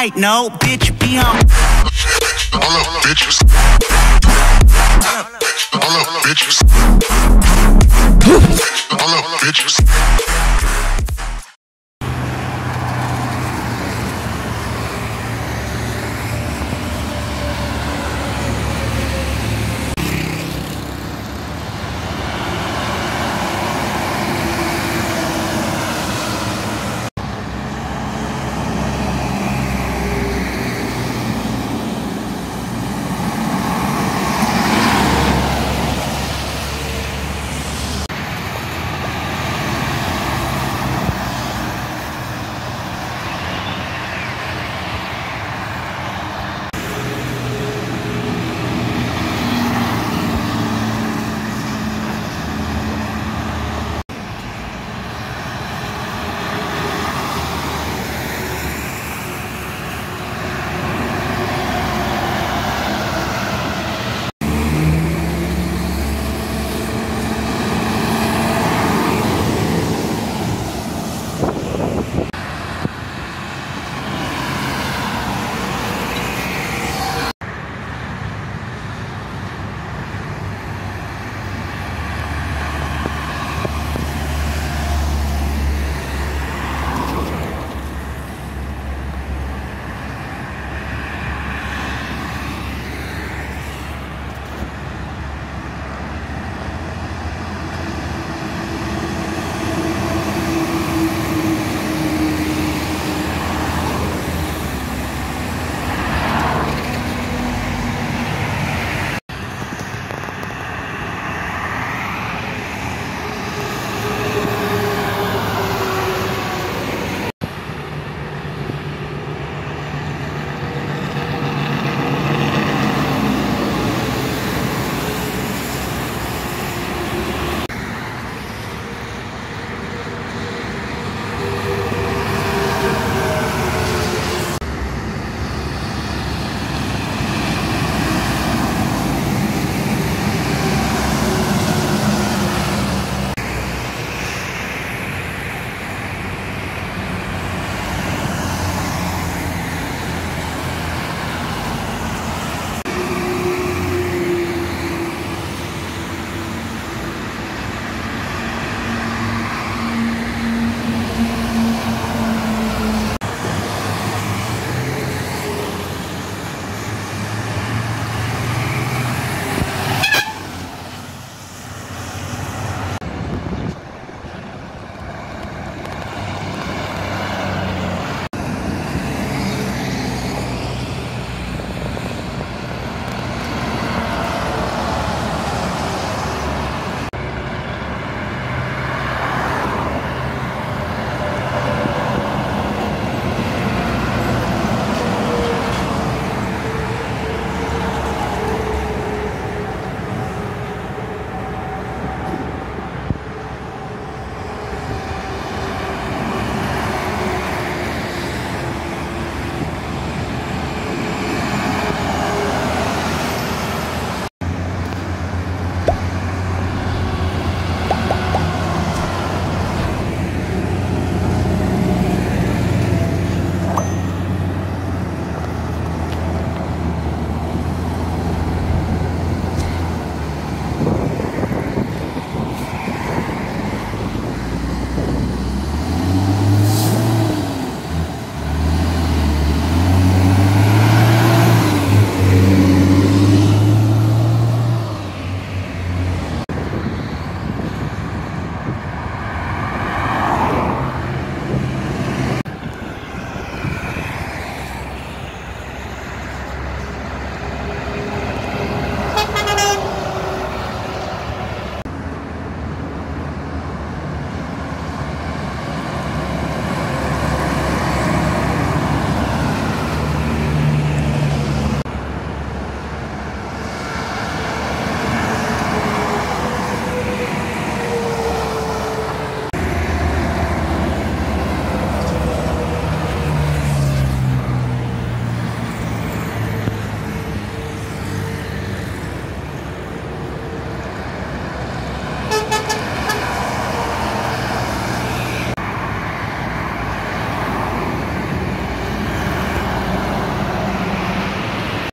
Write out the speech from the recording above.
right, no, bitch, be on. All up, bitches. All up, bitches. All up, bitches.